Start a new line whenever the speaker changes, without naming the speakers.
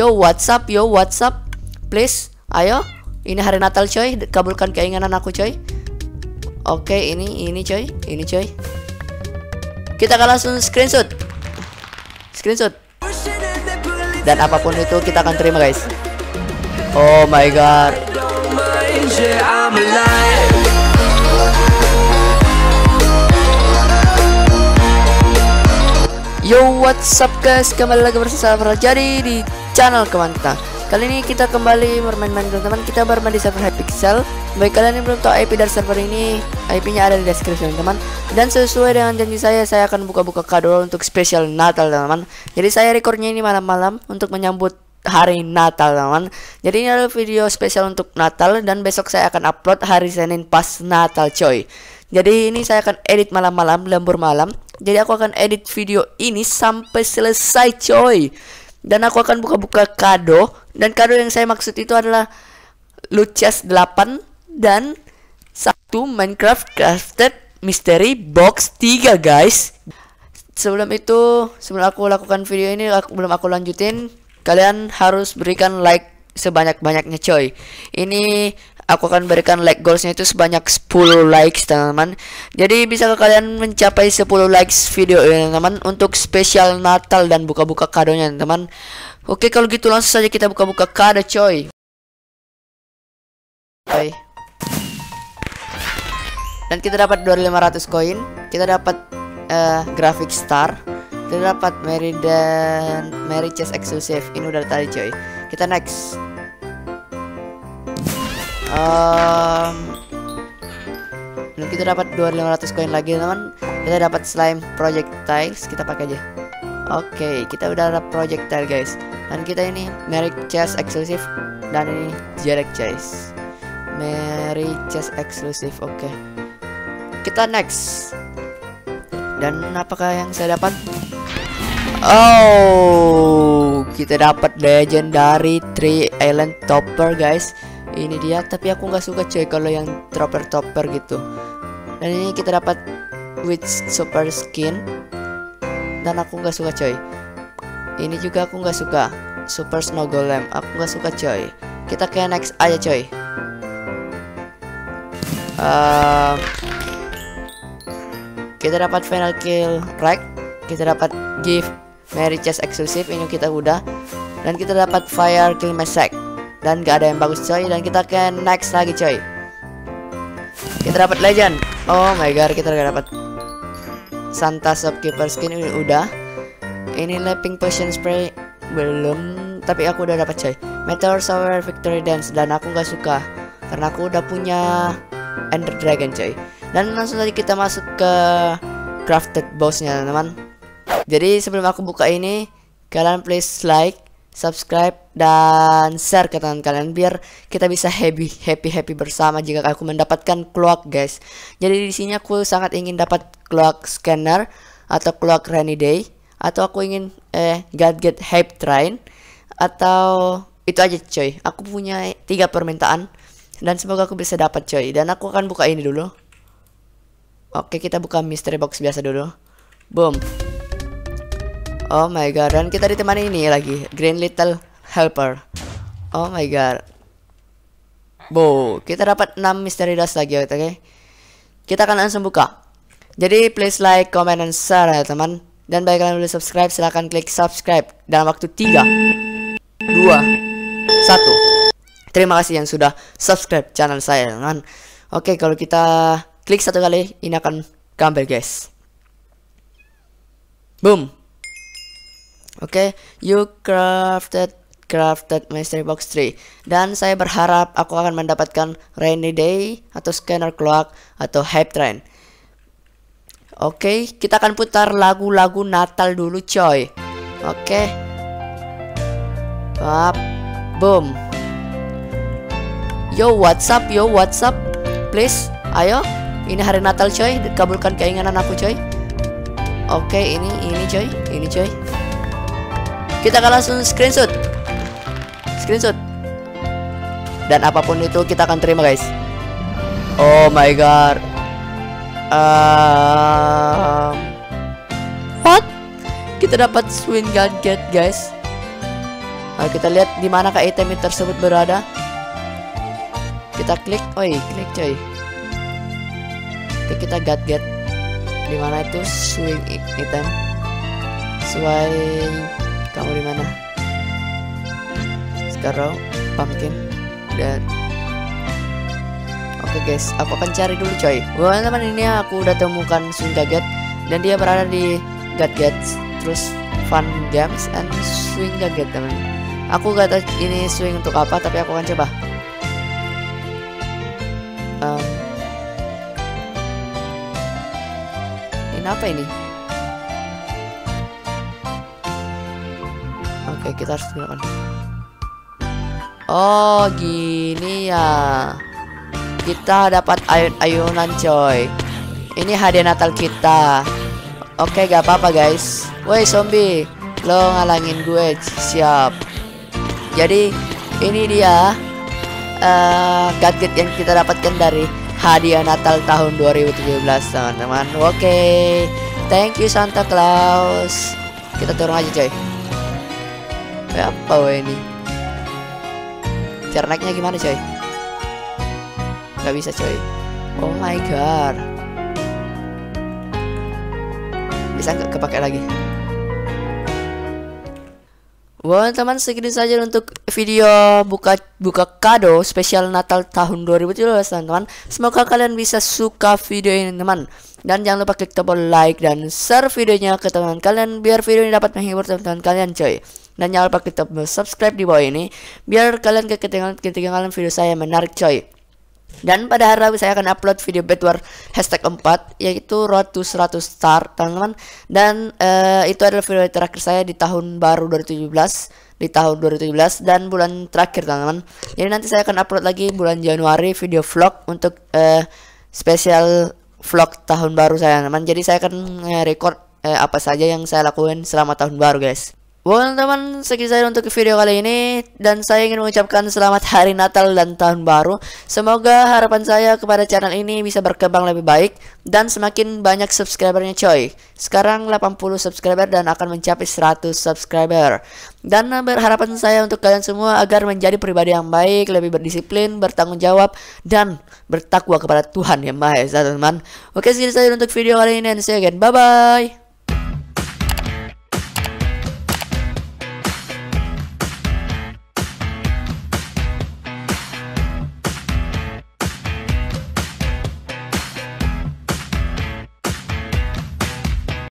Yo WhatsApp yo WhatsApp Please Ayo. Ini hari Natal coy. Kabulkan keinginan aku coy. Oke ini ini coy. Ini coy. Kita akan langsung screenshot. Screenshot. Dan apa pun itu kita akan terima guys. Oh my god Yo what's up guys? Kembali lagi bersama jadi di channel Kemanta. Kali ini kita kembali bermain-main teman-teman. Kita bermain di server Hypixel. Bagi kalian yang belum tahu IP dari server ini IP nya ada di deskripsi teman-teman Dan sesuai dengan janji saya Saya akan buka-buka kado untuk spesial Natal teman-teman Jadi saya recordnya ini malam-malam Untuk menyambut hari Natal teman-teman Jadi ini adalah video spesial untuk Natal Dan besok saya akan upload hari Senin pas Natal coy. Jadi ini saya akan edit malam-malam Lembur malam Jadi aku akan edit video ini sampai selesai coy. Dan aku akan buka-buka kado. Dan kado yang saya maksud itu adalah Lucius 8 dan satu Minecraft Crafted Mystery Box 3 guys. Sebelum itu sebelum aku lakukan video ini aku, belum aku lanjutin kalian harus berikan like sebanyak-banyaknya coy. Ini aku akan berikan like goalsnya itu sebanyak 10 likes teman-teman. Jadi bisa kalian mencapai 10 likes video ini teman-teman untuk spesial Natal dan buka-buka kadonya teman oke kalau gitu langsung saja kita buka-buka kado coy. Oke. dan kita dapat 2500 koin. Kita dapat uh, graphic star. Kita dapat Mary dan Mary chest exclusive. Ini udah tadi coy. Kita next um, dan kita dapat 2500 koin lagi teman kita dapat slime projectiles kita pakai aja. Oke okay, kita udah ada projectile guys. Dan kita ini merik chest eksklusif dan ini jelek chest merik chest eksklusif oke. Okay. kita next. Dan apakah yang saya dapat? Oh, kita dapat legendary tree island topper guys ini dia tapi aku nggak suka cuy kalau yang topper topper gitu. Dan ini kita dapat with super skin. Dan aku nggak suka coy. Ini juga aku nggak suka. Super snow golem aku nggak suka coy. Kita ke next aja coy. Uh, kita dapat final kill rack kita dapat gift Mary chest eksklusif ini kita udah. Dan kita dapat fire kill message dan gak ada yang bagus coy. Dan kita ke next lagi coy. Kita dapat legend. Oh my god kita gak dapat. Santa shopkeeper skin ini udah. Ini lapping potion spray belum tapi aku udah dapat coy. Meteor shower victory dance dan aku gak suka. Karena aku udah punya ender dragon coy. Dan langsung saja kita masuk ke crafted bossnya teman jadi sebelum aku buka ini kalian please like subscribe dan share ke teman kalian biar kita bisa happy happy happy bersama jika aku mendapatkan cloak guys. Jadi di sini aku sangat ingin dapat cloak scanner atau cloak rainy day atau aku ingin eh gadget hype train atau itu aja coy. Aku punya tiga permintaan dan semoga aku bisa dapat coy. Dan aku akan buka ini dulu. Oke kita buka mystery box biasa dulu. Boom Oh my god, dan kita ditemani ini lagi, Green Little Helper. Oh my god. Bo, kita dapat 6 misteri dust lagi oke. Okay? Kita akan langsung buka. Jadi please like, comment, dan share ya teman. Dan bagi kalian belum subscribe, silahkan klik subscribe dalam waktu 3 2 1. Terima kasih yang sudah subscribe channel saya teman. Oke, kalau kita klik satu kali, ini akan gambar guys. Boom. Oke, okay, you crafted crafted mystery box 3 dan saya berharap aku akan mendapatkan rainy day atau scanner clock atau hype train. Oke, okay, kita akan putar lagu-lagu Natal dulu coy. Oke. Okay. Up. Boom. Yo, WhatsApp, yo, WhatsApp. Please, ayo. Ini hari Natal coy, kabulkan keinginan aku coy. Oke, okay, ini ini coy, ini coy. Kita akan langsung screenshot. Screenshot. Dan apa pun itu kita akan terima, guys. Oh my god. Um, what? Kita dapat swing gadget, guys. Ayo kita lihat di mana kah item tersebut berada. Kita klik, oi, klik coy. Kita get get. Di mana itu swing item? Swing kamu di mana? Sekarang pumpkin dan Oke okay guys, aku akan cari dulu coy. Wah teman ini aku udah temukan swing gadget dan dia berada di gadget terus fun games and swing gadget teman. Aku gak tahu ini swing untuk apa tapi aku akan coba. Um, ini apa ini? Oke kita harus gunakan. Oh gini ya. Kita dapat ayun-ayunan coy. Ini hadiah natal kita. Oke gak apa-apa guys. Woi zombie. Lo ngalangin gue. Siap. Jadi ini dia uh, gadget yang kita dapatkan dari hadiah natal tahun 2017 teman-teman. Oke. Thank you Santa Claus. Kita turun aja coy apa woi ini cara naiknya gimana coy nggak bisa coy oh my god bisa nggak kepake lagi Wah teman segini saja untuk video buka buka kado spesial Natal tahun 2017 teman-teman. Semoga kalian bisa suka video ini teman. Dan jangan lupa klik tombol like dan share videonya ke teman kalian biar video ini dapat menghibur teman-teman kalian coy. Dan jangan lupa tombol subscribe di bawah ini biar kalian ketinggalan ketinggalan video saya menarik coy. Dan pada hari Rabu saya akan upload video Bedwar hashtag 4 yaitu road to 100 star teman-teman. Dan uh, itu adalah video terakhir saya di tahun baru 2017 di tahun 2017 dan bulan terakhir teman-teman. Jadi nanti saya akan upload lagi bulan Januari video vlog untuk uh, spesial vlog tahun baru saya teman jadi saya akan uh, record uh, apa saja yang saya lakukan selama tahun baru guys Well teman, sekian saja untuk video kali ini dan saya ingin mengucapkan selamat hari Natal dan Tahun Baru. Semoga harapan saya kepada channel ini bisa berkembang lebih baik dan semakin banyak subscribernya coy. Sekarang 80 subscriber dan akan mencapai 100 subscriber. Dan berharapan saya untuk kalian semua agar menjadi pribadi yang baik, lebih berdisiplin, bertanggung jawab dan bertakwa kepada Tuhan yang Maha Esa teman. Oke, sekian saja untuk video kali ini dan see you again. Bye bye.